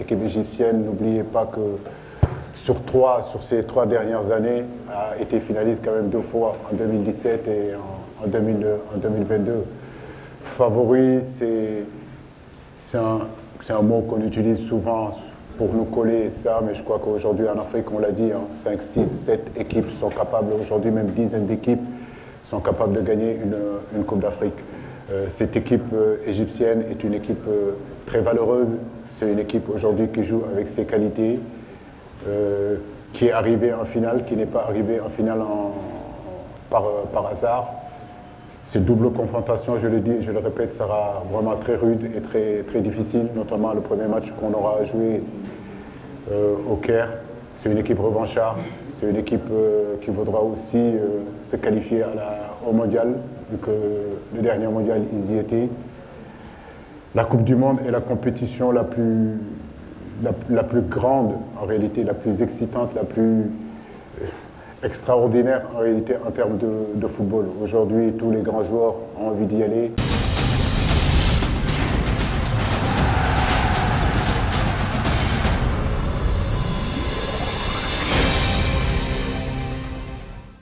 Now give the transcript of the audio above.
équipe égyptienne, n'oubliez pas que sur, trois, sur ces trois dernières années, a été finaliste quand même deux fois, en 2017 et en, 2022. Favori, c'est un, un, mot qu'on utilise souvent pour nous coller ça, mais je crois qu'aujourd'hui en Afrique, on l'a dit, 5, 6, 7 équipes sont capables, aujourd'hui même dizaines d'équipes sont capables de gagner une, Coupe d'Afrique. Euh, cette équipe euh, égyptienne est une équipe euh, très valeureuse, c'est une équipe aujourd'hui qui joue avec ses qualités, qui est arrivée en finale, qui n'est pas arrivée en finale par, par hasard. Cette double confrontation, je le dis, je le répète, sera vraiment très rude et très, très difficile, notamment le premier match qu'on aura joué euh, au Caire. C'est une équipe revancharde, c'est une équipe euh, qui voudra aussi euh, se qualifier au mondial, vu que le dernier mondial, ils y étaient. La Coupe du Monde est la compétition la plus, la plus grande, en réalité, la plus excitante, la plus extraordinaire en réalité en termes de, football. Aujourd'hui, tous les grands joueurs ont envie d'y aller.